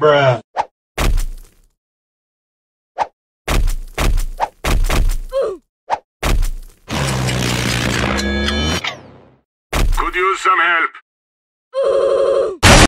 Bruh. Could use some help.